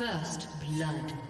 First blood.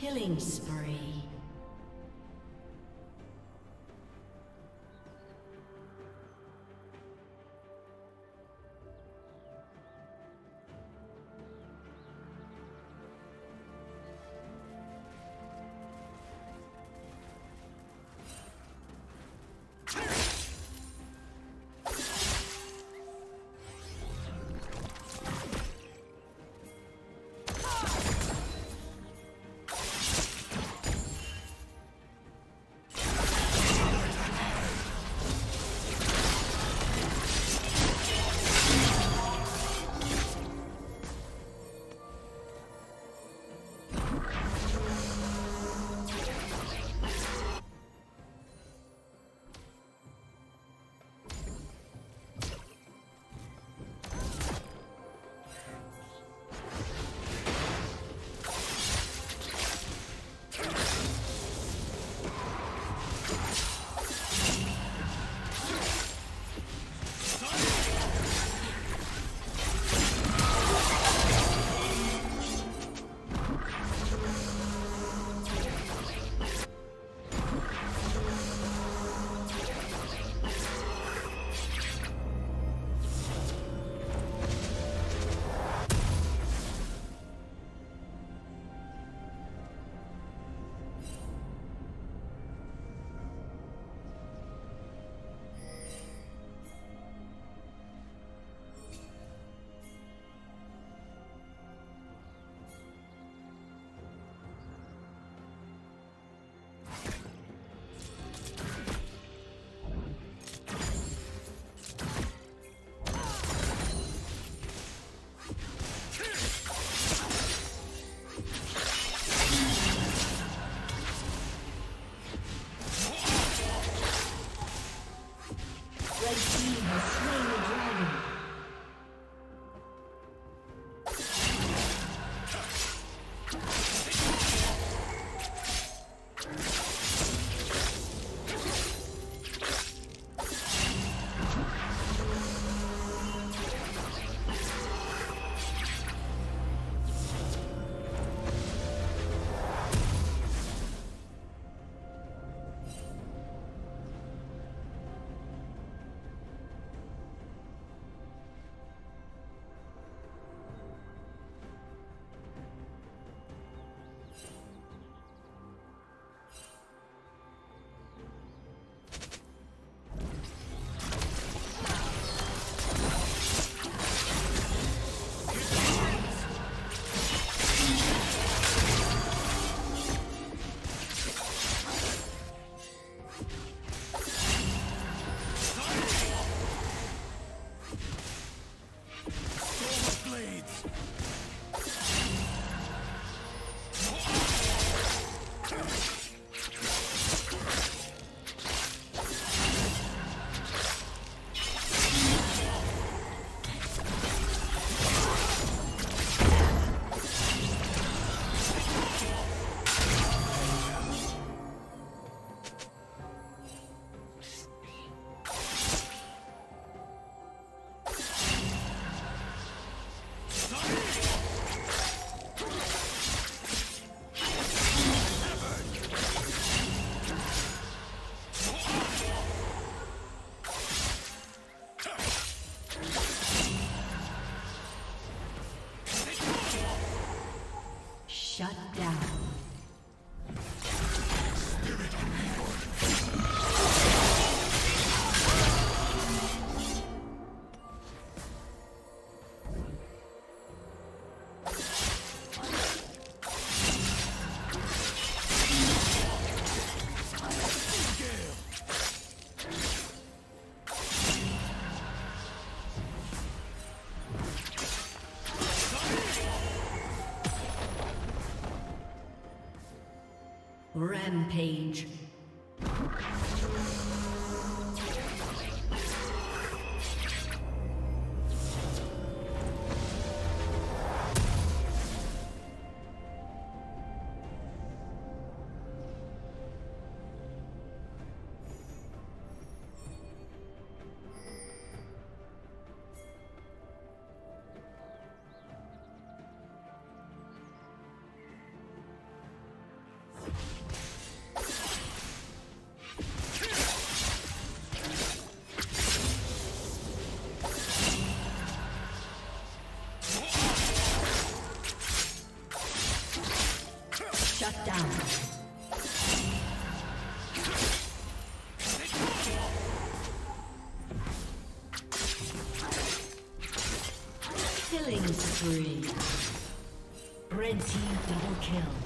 Killing spree. blades! Kill.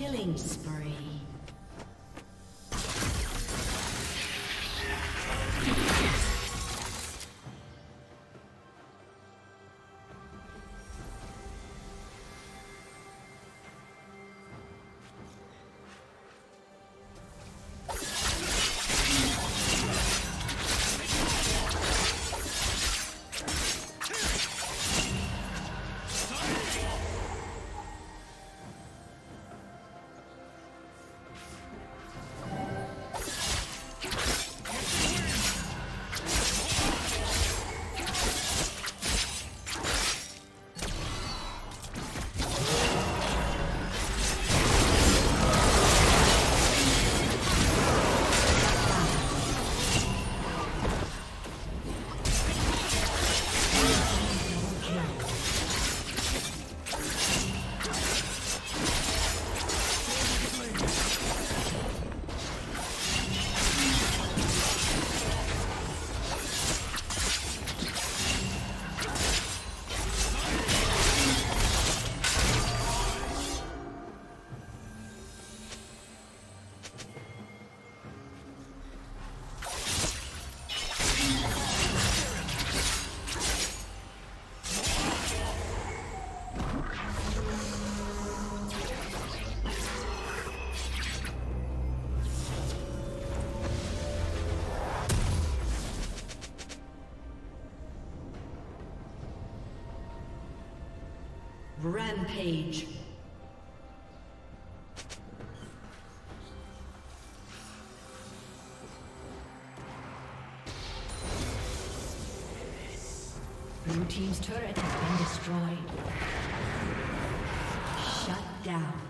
Killing spree. Rampage. Blue Team's turret has been destroyed. Shut down.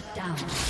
Shut down.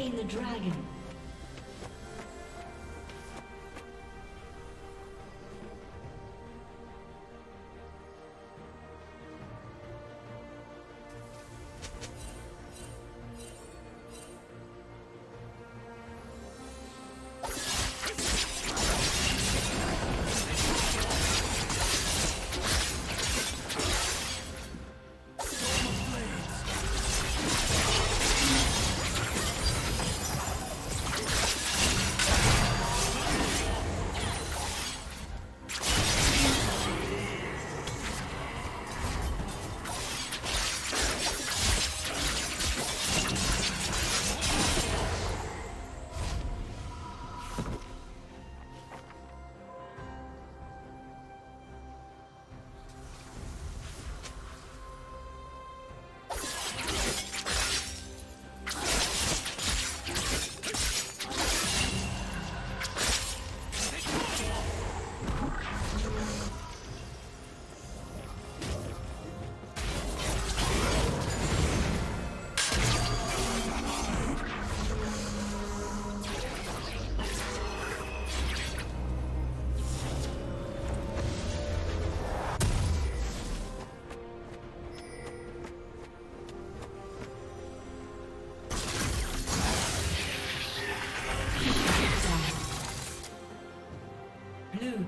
Slain the dragon.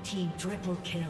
Team triple kill.